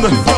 Boom.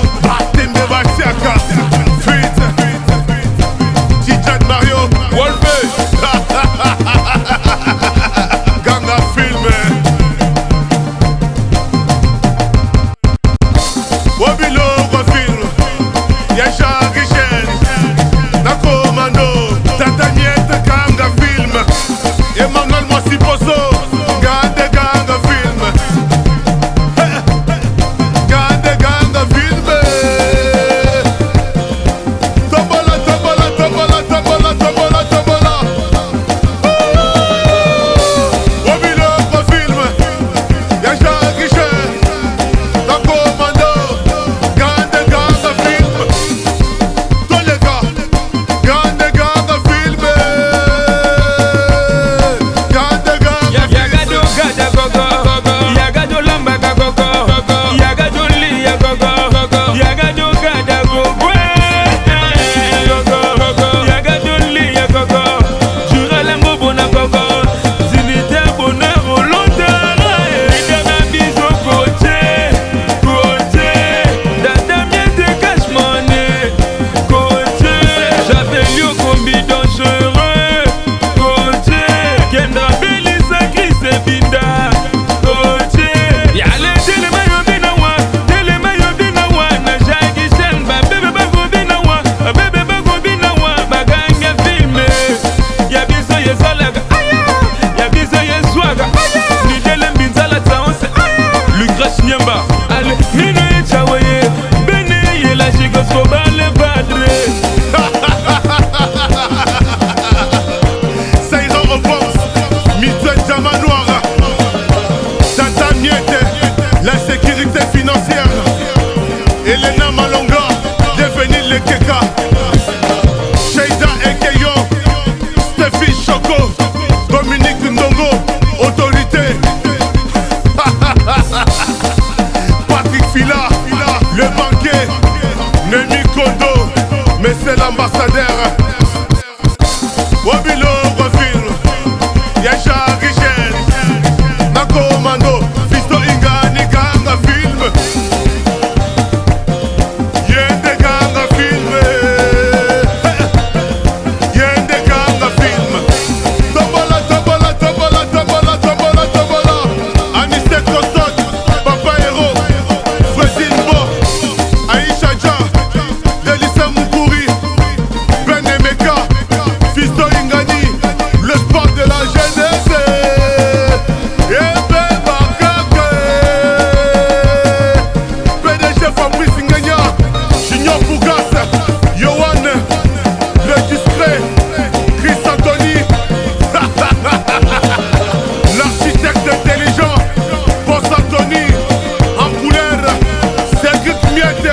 Mignon Bougas, Yohan, le discret, Chris Anthony, l'architecte intelligent, Boss Anthony, en couleur, Cédric Miette,